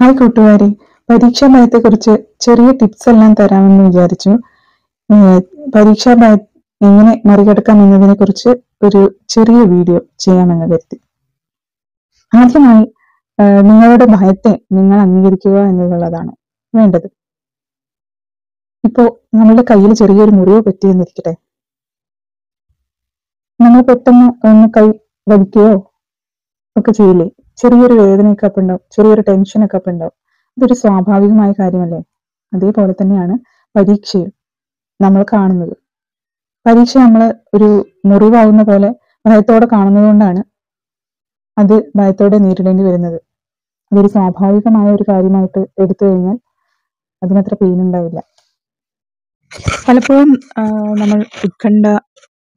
Hi കൂട്ടുകാരെ. പരീക്ഷാ ഭയത്തെക്കുറിച്ച് ചെറിയ ടിപ്സ് എല്ലാം തരാമെന്ന് വിചാരിച്ചു. പരീക്ഷാ ഭയം എങ്ങനെ മറികടക്കാം എന്നതിനെ കുറിച്ച് ഒരു ചെറിയ വീഡിയോ ചെയ്യാമെന്ന് കരുതി. ആദ്യമായി നിങ്ങളുടെ ഭയത്തെ നിങ്ങൾ അംഗീകരിക്കുക എന്നുള്ളതാണ് വേണ്ടത്. ഇപ്പോ നമ്മളുടെ കയ്യിൽ ചെറിയൊരു മുറിവ് പറ്റിയെന്നിരിക്കട്ടെ. നമ്മൾ പെട്ടെന്ന് ഒന്ന് കൈ വലിക്കുകയോ ഒക്കെ ചെയ്യില്ലേ? ചെറിയൊരു വേദനയൊക്കെ അപ്പം ഉണ്ടാവും ചെറിയൊരു ടെൻഷനൊക്കെ അപ്പം ഉണ്ടാവും ഇതൊരു സ്വാഭാവികമായ കാര്യമല്ലേ? അതേപോലെ തന്നെയാണ് പരീക്ഷയിൽ നമ്മൾ കാണുന്നത്. പരീക്ഷ നമ്മൾ ഒരു മുറിവാകുന്ന പോലെ ഭയത്തോടെ കാണുന്നത് കൊണ്ടാണ് അത് ഭയത്തോടെ നേരിടേണ്ടി വരുന്നത്. അതൊരു സ്വാഭാവികമായ ഒരു കാര്യമായിട്ട് എടുത്തു കഴിഞ്ഞാൽ അതിനത്ര പെയിൻ ഉണ്ടാവില്ല. പലപ്പോഴും നമ്മൾ ഉത്കണ്ഠ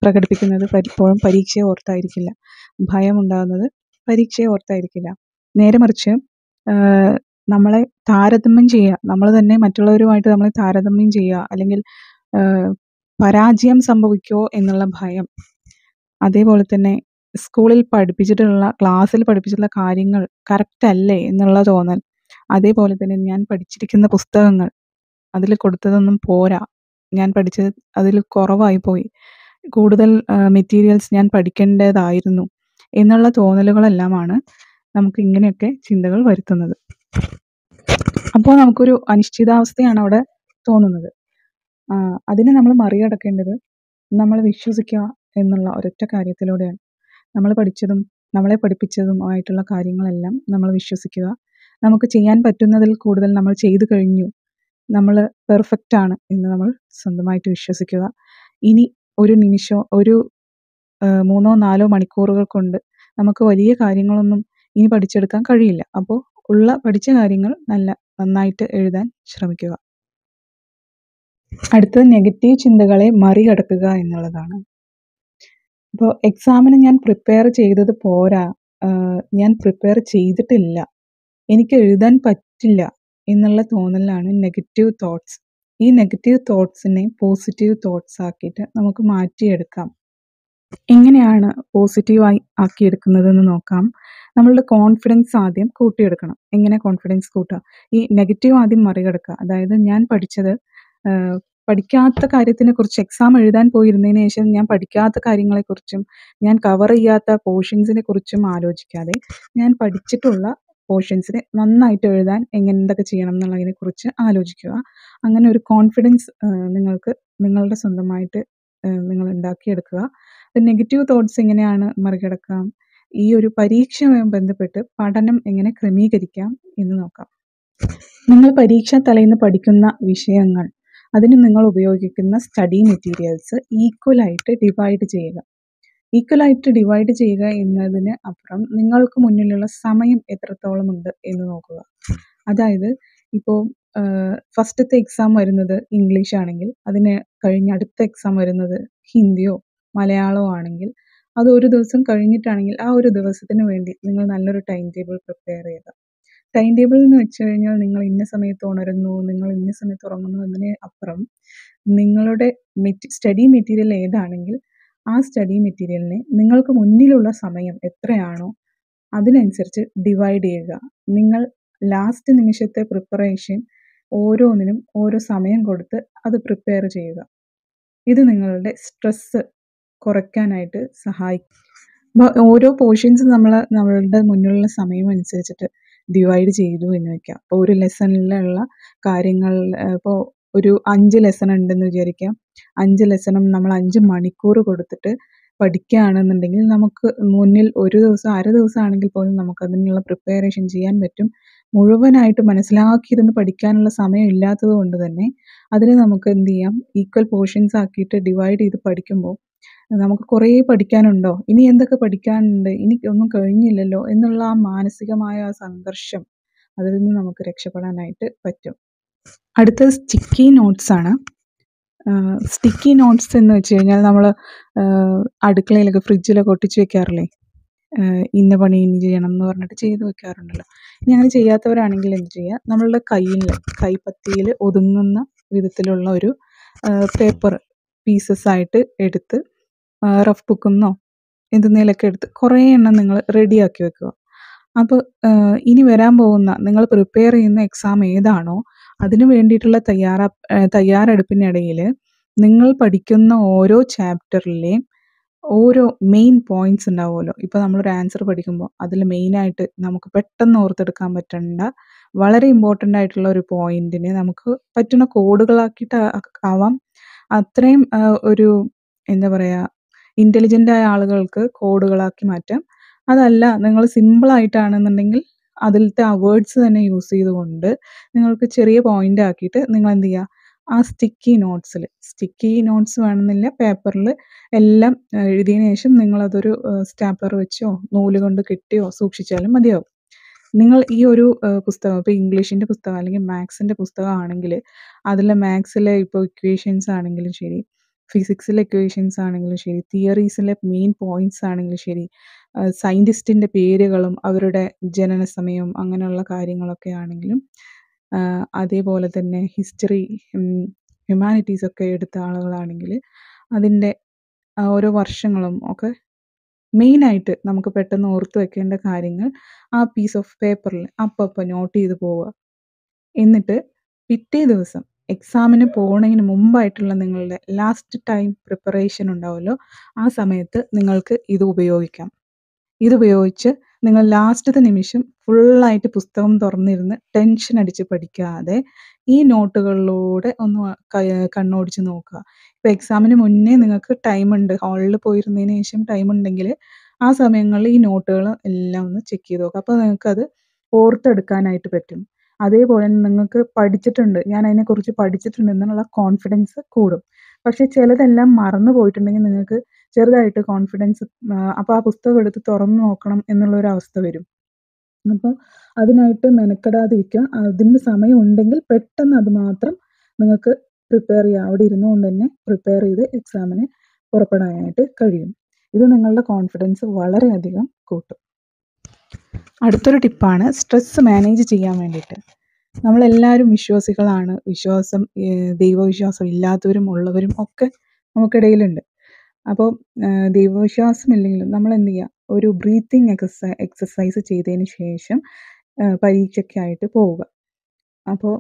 പ്രകടിപ്പിക്കുന്നത് പലപ്പോഴും പരീക്ഷയെ ഓർത്തായിരിക്കില്ല. ഭയം ഉണ്ടാകുന്നത് പരീക്ഷയെ ഓർത്തായിരിക്കില്ല. നേരെ മറിച്ച് നമ്മളെ താരതമ്യം ചെയ്യുക. നമ്മൾ തന്നെ മറ്റുള്ളവരുമായിട്ട് നമ്മളെ താരതമ്യം ചെയ്യുക. അല്ലെങ്കിൽ പരാജയം സംഭവിക്കുമോ എന്നുള്ള ഭയം. അതേപോലെ തന്നെ സ്കൂളിൽ പഠിപ്പിച്ചിട്ടുള്ള ക്ലാസ്സിൽ പഠിപ്പിച്ചിട്ടുള്ള കാര്യങ്ങൾ കറക്റ്റ് അല്ലേ എന്നുള്ള തോന്നൽ. അതേപോലെ തന്നെ ഞാൻ പഠിച്ചിരിക്കുന്ന പുസ്തകങ്ങൾ അതിൽ കൊടുത്തതൊന്നും പോരാ. ഞാൻ പഠിച്ചത് അതിൽ കുറവായി പോയി. കൂടുതൽ മെറ്റീരിയൽസ് ഞാൻ പഠിക്കേണ്ടതായിരുന്നു. എന്നുള്ള തോന്നലുകളെല്ലാമാണ് നമുക്ക് ഇങ്ങനെയൊക്കെ ചിന്തകൾ വരുത്തുന്നത്. അപ്പോൾ നമുക്കൊരു അനിശ്ചിതാവസ്ഥയാണ് അവിടെ തോന്നുന്നത്. അതിനെ നമ്മൾ മറികടക്കേണ്ടത് നമ്മൾ വിശ്വസിക്കുക എന്നുള്ള ഒരൊറ്റ കാര്യത്തിലൂടെയാണ്. നമ്മൾ പഠിച്ചതും നമ്മളെ പഠിപ്പിച്ചതുമായിട്ടുള്ള കാര്യങ്ങളെല്ലാം നമ്മൾ വിശ്വസിക്കുക. നമുക്ക് ചെയ്യാൻ പറ്റുന്നതിൽ കൂടുതൽ നമ്മൾ ചെയ്തു കഴിഞ്ഞു. നമ്മൾ പെർഫെക്റ്റ് ആണ് എന്ന് നമ്മൾ സ്വന്തമായിട്ട് വിശ്വസിക്കുക. ഇനി ഒരു നിമിഷം ഒരു മൂന്നോ നാലോ മണിക്കൂറുകൾ കൊണ്ട് നമുക്ക് വലിയ കാര്യങ്ങളൊന്നും ഇനി പഠിച്ചെടുക്കാൻ കഴിയില്ല. അപ്പോൾ ഉള്ള പഠിച്ച കാര്യങ്ങൾ നല്ല നന്നായിട്ട് എഴുതാൻ ശ്രമിക്കുക. അടുത്തത് നെഗറ്റീവ് ചിന്തകളെ മറികടക്കുക എന്നുള്ളതാണ്. ഇപ്പോൾ എക്സാമിന് ഞാൻ പ്രിപ്പയർ ചെയ്തത് പോരാ. ഞാൻ പ്രിപ്പയർ ചെയ്തിട്ടില്ല. എനിക്ക് എഴുതാൻ പറ്റില്ല എന്നുള്ള തോന്നലാണ് നെഗറ്റീവ് തോട്ട്സ്. ഈ നെഗറ്റീവ് തോട്ട്സിനെ പോസിറ്റീവ് തോട്ട്സ് ആക്കിയിട്ട് നമുക്ക് മാറ്റിയെടുക്കാം. എങ്ങനെയാണ് പോസിറ്റീവായി ആക്കിയെടുക്കുന്നതെന്ന് നോക്കാം. നമ്മളുടെ കോൺഫിഡൻസ് ആദ്യം കൂട്ടിയെടുക്കണം. എങ്ങനെ കോൺഫിഡൻസ് കൂട്ടുക? ഈ നെഗറ്റീവ് ആദ്യം മറികടക്കുക. അതായത് ഞാൻ പഠിച്ചത് പഠിക്കാത്ത കാര്യത്തിനെ കുറിച്ച് എക്സാം എഴുതാൻ പോയിരുന്നതിന് ശേഷം ഞാൻ പഠിക്കാത്ത കാര്യങ്ങളെക്കുറിച്ചും ഞാൻ കവർ ചെയ്യാത്ത പോർഷൻസിനെ കുറിച്ചും ആലോചിക്കാതെ ഞാൻ പഠിച്ചിട്ടുള്ള പോർഷൻസിനെ നന്നായിട്ട് എഴുതാൻ എങ്ങനെ എന്തൊക്കെ ചെയ്യണം എന്നുള്ളതിനെ കുറിച്ച് ആലോചിക്കുക. അങ്ങനെ ഒരു കോൺഫിഡൻസ് നിങ്ങൾക്ക് നിങ്ങളുടെ സ്വന്തമായിട്ട് നിങ്ങൾ ഉണ്ടാക്കിയെടുക്കുക. നെഗറ്റീവ് തോട്ട്സ് എങ്ങനെയാണ് മറികടക്കാം ഈ ഒരു പരീക്ഷയുമായി ബന്ധപ്പെട്ട് പഠനം എങ്ങനെ ക്രമീകരിക്കാം എന്ന് നോക്കാം. നിങ്ങൾ പരീക്ഷ തലേന്ന് പഠിക്കുന്ന വിഷയങ്ങൾ അതിന് നിങ്ങൾ ഉപയോഗിക്കുന്ന സ്റ്റഡി മെറ്റീരിയൽസ് ഈക്വലായിട്ട് ഡിവൈഡ് ചെയ്യുക. ഈക്വലായിട്ട് ഡിവൈഡ് ചെയ്യുക എന്നതിന് അപ്പുറം നിങ്ങൾക്ക് മുന്നിലുള്ള സമയം എത്രത്തോളം ഉണ്ട് എന്ന് നോക്കുക. അതായത് ഇപ്പോൾ ഫസ്റ്റത്തെ എക്സാം വരുന്നത് ഇംഗ്ലീഷ് ആണെങ്കിൽ അതിന് കഴിഞ്ഞ അടുത്ത എക്സാം വരുന്നത് ഹിന്ദിയോ മലയാളമോ ആണെങ്കിൽ അത് ഒരു ദിവസം കഴിഞ്ഞിട്ടാണെങ്കിൽ ആ ഒരു ദിവസത്തിന് വേണ്ടി നിങ്ങൾ നല്ലൊരു ടൈം ടേബിൾ പ്രിപ്പയർ ചെയ്യുക ടൈം ടേബിൾ എന്ന് വെച്ച് കഴിഞ്ഞാൽ നിങ്ങൾ ഇന്ന സമയത്ത് ഉണരുന്നു നിങ്ങൾ ഇന്ന സമയത്ത് ഉറങ്ങുന്നു എന്നതിന് അപ്പുറം നിങ്ങളുടെ സ്റ്റഡി മെറ്റീരിയൽ ഏതാണെങ്കിൽ ആ സ്റ്റഡി മെറ്റീരിയലിനെ നിങ്ങൾക്ക് മുന്നിലുള്ള സമയം എത്രയാണോ അതിനനുസരിച്ച് ഡിവൈഡ് ചെയ്യുക. നിങ്ങൾ ലാസ്റ്റ് നിമിഷത്തെ പ്രിപ്പറേഷൻ ഓരോന്നിനും ഓരോ സമയം കൊടുത്ത് അത് പ്രിപ്പയർ ചെയ്യുക. ഇത് നിങ്ങളുടെ സ്ട്രെസ്സ് കുറയ്ക്കാനായിട്ട് സഹായിക്കും. അപ്പോൾ ഓരോ പോർഷൻസ് നമ്മൾ നമ്മളുടെ മുന്നിലുള്ള സമയം അനുസരിച്ചിട്ട് ഡിവൈഡ് ചെയ്തു എന്ന് വെക്കാം. അപ്പോൾ ഒരു ലെസണിലുള്ള കാര്യങ്ങൾ ഇപ്പോൾ ഒരു അഞ്ച് ലെസൺ ഉണ്ടെന്ന് വിചാരിക്കാം. അഞ്ച് ലെസണും നമ്മൾ അഞ്ച് മണിക്കൂർ കൊടുത്തിട്ട് പഠിക്കുകയാണെന്നുണ്ടെങ്കിൽ നമുക്ക് മുന്നിൽ ഒരു ദിവസം അര ദിവസമാണെങ്കിൽ പോലും നമുക്ക് അതിനുള്ള പ്രിപ്പയറേഷൻ ചെയ്യാൻ പറ്റും. മുഴുവനായിട്ട് മനസ്സിലാക്കിയിരുന്ന് പഠിക്കാനുള്ള സമയം ഇല്ലാത്തത് കൊണ്ട് തന്നെ അതിനെ നമുക്ക് എന്ത് ചെയ്യാം? ഈക്വൽ പോർഷൻസ് ആക്കിയിട്ട് ഡിവൈഡ് ചെയ്ത് പഠിക്കുമ്പോൾ നമുക്ക് കുറേ പഠിക്കാനുണ്ടോ? ഇനി എന്തൊക്കെ പഠിക്കാനുണ്ട്? ഇനി ഒന്നും കഴിഞ്ഞില്ലല്ലോ എന്നുള്ള ആ മാനസികമായ ആ സംഘർഷം അതിൽ നിന്ന് നമുക്ക് രക്ഷപ്പെടാനായിട്ട് പറ്റും. അടുത്തത് സ്റ്റിക്കി നോട്ട്സ് ആണ്. സ്റ്റിക്കി നോട്ട്സ് എന്ന് വെച്ച് കഴിഞ്ഞാൽ നമ്മൾ അടുക്കളയിലൊക്കെ ഫ്രിഡ്ജിലൊക്കെ ഒട്ടിച്ച് വെക്കാറില്ലേ? ഇന്ന പണി ഇനി ചെയ്യണം എന്ന് പറഞ്ഞിട്ട് ചെയ്ത് വെക്കാറുണ്ടല്ലോ. ഇനി അങ്ങനെ ചെയ്യാത്തവരാണെങ്കിൽ എന്ത് ചെയ്യുക? നമ്മളുടെ കയ്യിൽ കൈപ്പത്തിയിൽ ഒതുങ്ങുന്ന വിധത്തിലുള്ള ഒരു പേപ്പർ പീസസ് ആയിട്ട് എടുത്ത് റഫ് ബുക്കെന്നോ എന്തെന്നേലൊക്കെ എടുത്ത് കുറേ എണ്ണം നിങ്ങൾ റെഡിയാക്കി വെക്കുക. അപ്പോൾ ഇനി വരാൻ പോകുന്ന നിങ്ങൾ പ്രിപ്പയർ ചെയ്യുന്ന എക്സാം ഏതാണോ അതിന് വേണ്ടിയിട്ടുള്ള തയ്യാറ തയ്യാറെടുപ്പിനിടയിൽ നിങ്ങൾ പഠിക്കുന്ന ഓരോ ചാപ്റ്ററിലെയും ഓരോ മെയിൻ പോയിന്റ്സ് ഉണ്ടാവുമല്ലോ. ഇപ്പോൾ നമ്മളൊരു ആൻസർ പഠിക്കുമ്പോൾ അതിൽ മെയിനായിട്ട് നമുക്ക് പെട്ടെന്ന് ഓർത്തെടുക്കാൻ പറ്റേണ്ട വളരെ ഇമ്പോർട്ടന്റ് ആയിട്ടുള്ള ഒരു പോയിന്റിനെ നമുക്ക് പറ്റുന്ന കോഡുകളാക്കിയിട്ട് ആവാം. അത്രയും ഒരു എന്താ പറയുക ആയ ആളുകൾക്ക് കോഡുകളാക്കി മാറ്റാം. അതല്ല നിങ്ങൾ സിമ്പിൾ ആയിട്ടാണെന്നുണ്ടെങ്കിൽ അതിലത്തെ ആ വേർഡ്സ് തന്നെ യൂസ് ചെയ്തുകൊണ്ട് നിങ്ങൾക്ക് ചെറിയ പോയിന്റ് ആക്കിയിട്ട് നിങ്ങൾ എന്ത് ചെയ്യുക ആ സ്റ്റിക്കി നോട്ട്സിൽ സ്റ്റിക്കി നോട്ട്സ് വേണമെന്നില്ല പേപ്പറിൽ എല്ലാം എഴുതിയതിന് ശേഷം നിങ്ങളതൊരു സ്റ്റാപ്പർ വെച്ചോ നൂൽ കൊണ്ട് കെട്ടിയോ സൂക്ഷിച്ചാലും മതിയാവും. നിങ്ങൾ ഈ ഒരു പുസ്തകം ഇപ്പോൾ ഇംഗ്ലീഷിന്റെ പുസ്തകം അല്ലെങ്കിൽ മാത്സിന്റെ പുസ്തകം ആണെങ്കിൽ അതിലെ മാത്സിലെ ഇപ്പോൾ ഇക്വേഷൻസ് ആണെങ്കിലും ശരി ഫിസിക്സിലെ ഇക്വേഷൻസ് ആണെങ്കിലും ശരി തിയറീസിലെ മെയിൻ പോയിന്റ്സ് ആണെങ്കിലും ശരി സയന്റിസ്റ്റിന്റെ പേരുകളും അവരുടെ ജനന സമയവും അങ്ങനെയുള്ള കാര്യങ്ങളൊക്കെ ആണെങ്കിലും അതേപോലെ തന്നെ ഹിസ്റ്ററി ഹ്യൂമാനിറ്റീസ് ഒക്കെ എടുത്ത ആളുകളാണെങ്കിൽ അതിന്റെ ഓരോ വർഷങ്ങളും ഒക്കെ മെയിനായിട്ട് നമുക്ക് പെട്ടെന്ന് ഓർത്ത് വെക്കേണ്ട കാര്യങ്ങൾ ആ പീസ് ഓഫ് പേപ്പറിൽ അപ്പം നോട്ട് ചെയ്ത് പോവുക. എന്നിട്ട് പിറ്റേ ദിവസം എക്സാമിന് പോകുന്നതിന് മുമ്പായിട്ടുള്ള നിങ്ങളുടെ ലാസ്റ്റ് ടൈം പ്രിപ്പറേഷൻ ഉണ്ടാവുമല്ലോ ആ സമയത്ത് നിങ്ങൾക്ക് ഇത് ഉപയോഗിക്കാം. ഇത് ഉപയോഗിച്ച് നിങ്ങൾ ലാസ്റ്റത്തെ നിമിഷം ഫുള്ളായിട്ട് പുസ്തകം തുറന്നിരുന്ന് ടെൻഷൻ അടിച്ച് പഠിക്കാതെ ഈ നോട്ടുകളിലൂടെ ഒന്ന് കണ്ണോടിച്ച് നോക്കുക. ഇപ്പോൾ എക്സാമിന് മുന്നേ നിങ്ങൾക്ക് ടൈമുണ്ട് ഹാളിൽ പോയിരുന്നതിന് ശേഷം ടൈം ഉണ്ടെങ്കിൽ ആ സമയങ്ങളിൽ ഈ നോട്ടുകൾ എല്ലാം ഒന്ന് ചെക്ക് ചെയ്ത് നോക്കുക. അപ്പോൾ നിങ്ങൾക്കത് ഓർത്തെടുക്കാനായിട്ട് പറ്റും. അതേപോലെ നിങ്ങൾക്ക് പഠിച്ചിട്ടുണ്ട്. ഞാൻ അതിനെക്കുറിച്ച് പഠിച്ചിട്ടുണ്ട്. എന്നുള്ള കോൺഫിഡൻസ് കൂടും. പക്ഷേ ചിലതെല്ലാം മറന്നു പോയിട്ടുണ്ടെങ്കിൽ നിങ്ങൾക്ക് ചെറുതായിട്ട് കോൺഫിഡൻസ് അപ്പോൾ ആ പുസ്തകം എടുത്ത് തുറന്നു നോക്കണം എന്നുള്ള ഒരു അവസ്ഥ വരും. അപ്പോൾ അതിനായിട്ട് മെനക്കെടാതിരിക്കുക. അതിന് സമയം ഉണ്ടെങ്കിൽ പെട്ടെന്ന് അത് മാത്രം നിങ്ങൾക്ക് പ്രിപ്പയർ ചെയ്യുക അവിടെ ഇരുന്നുകൊണ്ട് തന്നെ പ്രിപ്പയർ ചെയ്ത് എക്സാമിന് പുറപ്പെടാനായിട്ട് കഴിയും. ഇത് നിങ്ങളുടെ കോൺഫിഡൻസ് വളരെയധികം കൂട്ടും. അടുത്തൊരു ടിപ്പാണ് സ്ട്രെസ് മാനേജ് ചെയ്യാൻ വേണ്ടിയിട്ട്. നമ്മളെല്ലാവരും വിശ്വാസികളാണ്. വിശ്വാസം ദൈവവിശ്വാസം ഇല്ലാത്തവരും ഉള്ളവരും ഒക്കെ നമുക്കിടയിലുണ്ട്. അപ്പോൾ ദൈവവിശ്വാസം ഇല്ലെങ്കിലും നമ്മൾ എന്ത് ചെയ്യുക ഒരു ബ്രീത്തിങ് എക്സസൈ എക്സസൈസ് ചെയ്തതിന് ശേഷം പരീക്ഷയ്ക്ക് പരീക്ഷയ്ക്കായിട്ട് പോവുക. അപ്പോൾ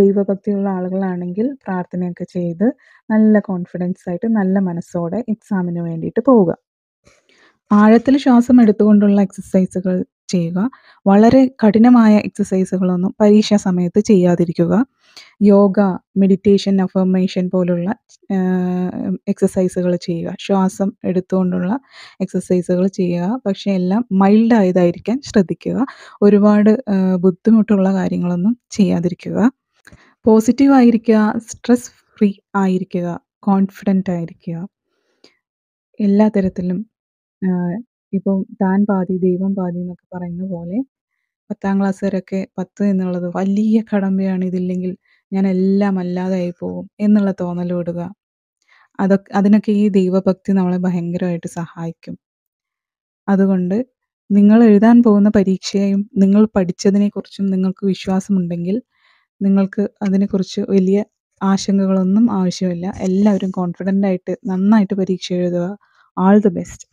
ദൈവഭക്തിയുള്ള ആളുകളാണെങ്കിൽ പ്രാർത്ഥനയൊക്കെ ചെയ്ത് നല്ല കോൺഫിഡൻസ് ആയിട്ട് നല്ല മനസ്സോടെ എക്സാമിന് വേണ്ടിയിട്ട് പോവുക. ആഴത്തിൽ ശ്വാസം എടുത്തുകൊണ്ടുള്ള എക്സസൈസുകൾ ചെയ്യുക. വളരെ കഠിനമായ എക്സസൈസുകളൊന്നും പരീക്ഷാ സമയത്ത് ചെയ്യാതിരിക്കുക. യോഗ മെഡിറ്റേഷൻ അഫർമേഷൻ പോലുള്ള എക്സസൈസുകൾ ചെയ്യുക. ശ്വാസം എടുത്തുകൊണ്ടുള്ള എക്സസൈസുകൾ ചെയ്യുക. പക്ഷേ എല്ലാം മൈൽഡ് ആയതായിരിക്കാൻ ശ്രദ്ധിക്കുക. ഒരുപാട് ബുദ്ധിമുട്ടുള്ള കാര്യങ്ങളൊന്നും ചെയ്യാതിരിക്കുക. പോസിറ്റീവ് ആയിരിക്കുക സ്ട്രെസ് ഫ്രീ ആയിരിക്കുക കോൺഫിഡന്റ് ആയിരിക്കുക. എല്ലാ തരത്തിലും ഇപ്പം താൻ പാതി ദൈവം പാതി എന്നൊക്കെ പറയുന്ന പോലെ പത്താം ക്ലാസ് വരെയൊക്കെ പത്ത് എന്നുള്ളത് വലിയ കടമ്പയാണ് ഇതില്ലെങ്കിൽ ഞാൻ എല്ലാം അല്ലാതായി പോകും എന്നുള്ള തോന്നൽ വിടുക അതൊക്കെ അതിനൊക്കെ ഈ ദൈവഭക്തി നമ്മളെ ഭയങ്കരമായിട്ട് സഹായിക്കും. അതുകൊണ്ട് നിങ്ങൾ എഴുതാൻ പോകുന്ന പരീക്ഷയെയും നിങ്ങൾ പഠിച്ചതിനെക്കുറിച്ചും നിങ്ങൾക്ക് വിശ്വാസമുണ്ടെങ്കിൽ നിങ്ങൾക്ക് അതിനെക്കുറിച്ച് വലിയ ആശങ്കകളൊന്നും ആവശ്യമില്ല. എല്ലാവരും കോൺഫിഡന്റ് ആയിട്ട് നന്നായിട്ട് പരീക്ഷ എഴുതുക. All the best